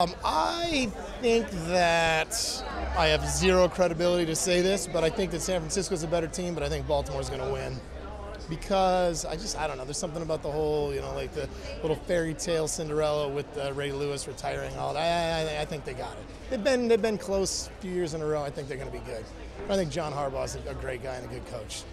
Um, I think that I have zero credibility to say this, but I think that San Francisco is a better team, but I think Baltimore is going to win. Because I just, I don't know, there's something about the whole, you know, like the little fairy tale Cinderella with uh, Ray Lewis retiring. All that. I, I, I think they got it. They've been, they've been close a few years in a row. I think they're going to be good. I think John Harbaugh is a great guy and a good coach.